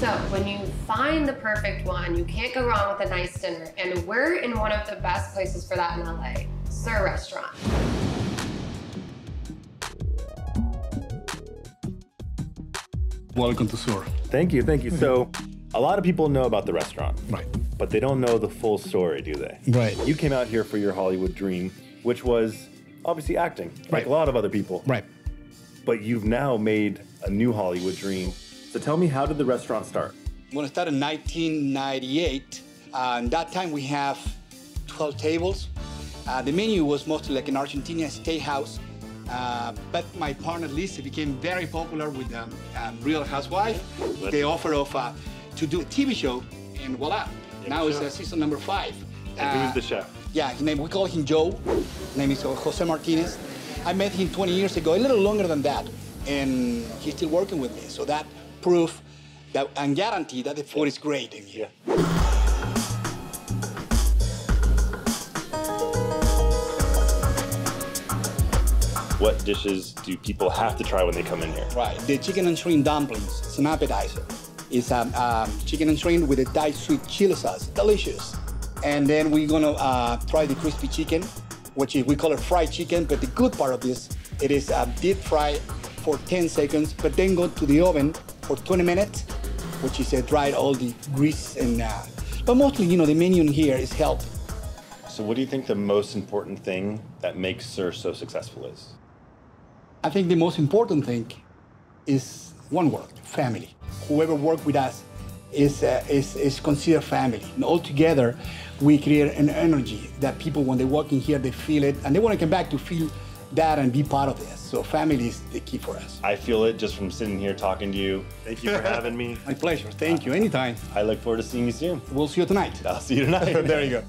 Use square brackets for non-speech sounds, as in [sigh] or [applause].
So, when you find the perfect one, you can't go wrong with a nice dinner. And we're in one of the best places for that in LA, SUR Restaurant. Welcome to SUR. Thank you, thank you. So, a lot of people know about the restaurant, Right. but they don't know the full story, do they? Right. You came out here for your Hollywood dream, which was obviously acting, like Right. a lot of other people. Right. But you've now made a new Hollywood dream. So tell me, how did the restaurant start? When I started in 1998, uh, and that time we have 12 tables. Uh, the menu was mostly like an Argentinian steakhouse, uh, but my partner Lisa became very popular with um, um, Real Housewife. They offer of uh, to do a TV show, and voila, now it's uh, season number five. And Uh, who's the chef? Yeah, his name, we call him Joe. His name is Jose Martinez. I met him 20 years ago, a little longer than that, and he's still working with me. So that proof that and guarantee that the food is great in here. What dishes do people have to try when they come in here? Right. The chicken and shrimp dumplings. It's an appetizer. It's um, um, chicken and shrimp with a Thai sweet chili sauce. Delicious. And then we're gonna uh, try the crispy chicken, which is, we call it fried chicken. But the good part of this, it is uh, deep fried for 10 seconds, but then go to the oven for 20 minutes, which is uh, dried all the grease and. Uh, but mostly, you know, the menu in here is healthy. So, what do you think the most important thing that makes SUR so successful is? I think the most important thing is one word, family. Whoever worked with us is, uh, is, is considered family. And all together, we create an energy that people, when they walk in here, they feel it, and they want to come back to feel that and be part of this. So family is the key for us. I feel it just from sitting here talking to you. Thank you for having me. [laughs] My pleasure. Thank you. Anytime. I look forward to seeing you soon. We'll see you tonight. I'll see you tonight. [laughs] there you go.